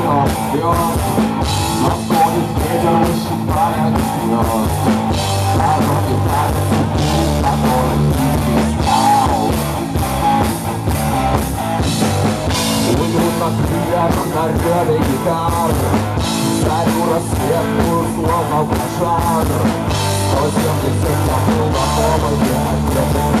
вино пьет Находит ветер, высыпает вперед Дороги тратятся, которых не искал Выйдут на свет торговый гитар Зарю рассветную, словно пожар Сто семьдесят забыл на холоде, где ты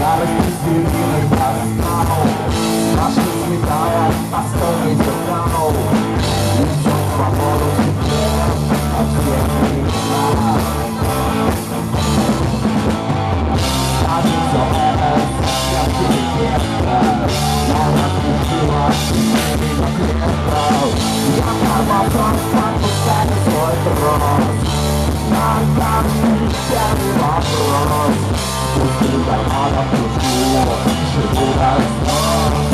ярости зеленый достал Наши сметая остальный зеркал Несет свободу теперь от всех времена все это совсем переехал Я разбудила мимо клеток Я тормозом подпускаю свой трос На каждый первый вопрос i got out of the school She knew that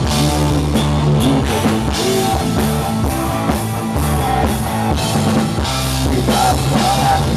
Oh,